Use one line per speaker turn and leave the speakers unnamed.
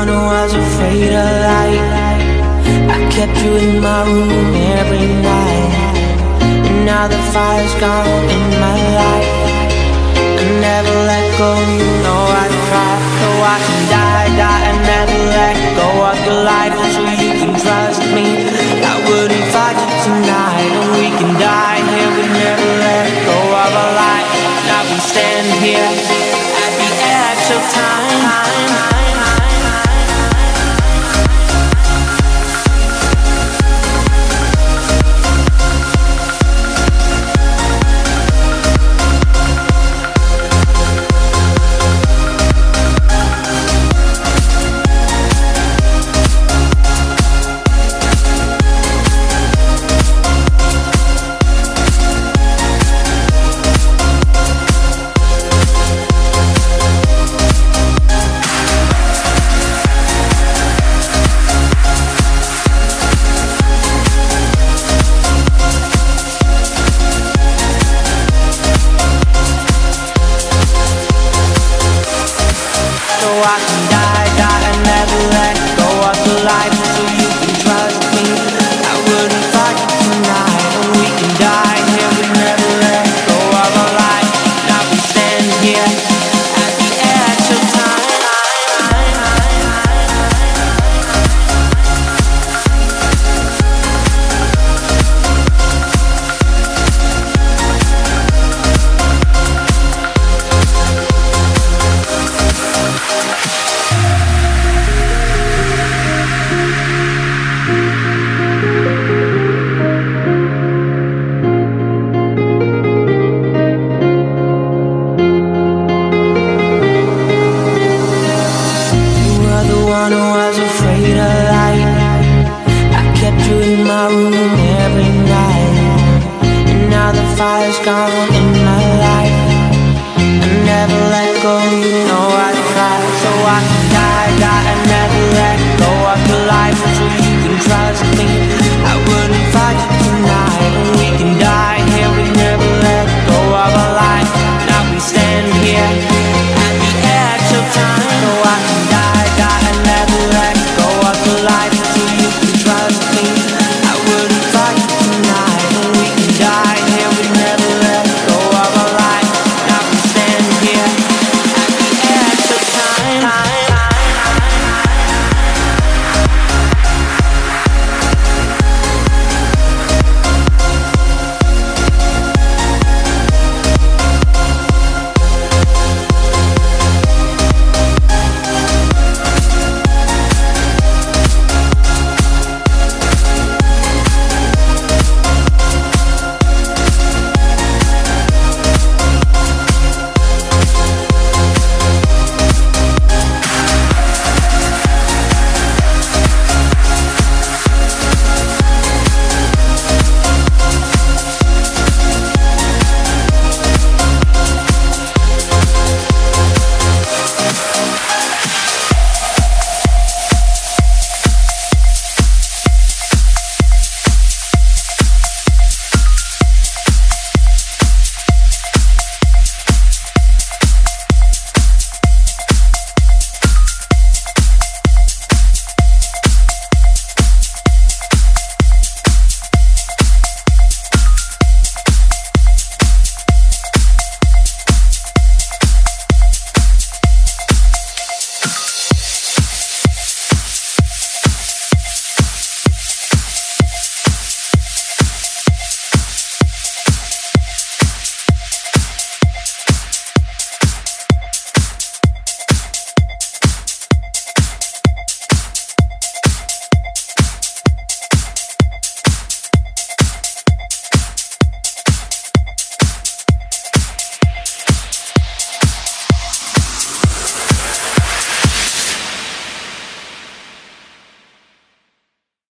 one who was afraid of light. I kept you in my room every night. And now the fire's gone in my life. I never let go, life one who was afraid of light I kept you in my room every night. And now the fire's gone in my life. I never let go,